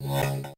People